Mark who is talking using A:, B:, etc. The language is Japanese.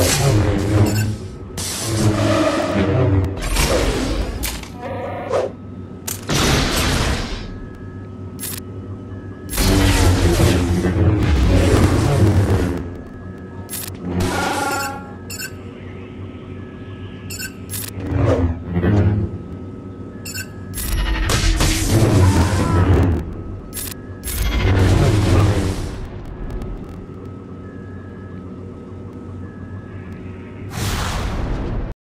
A: 3分4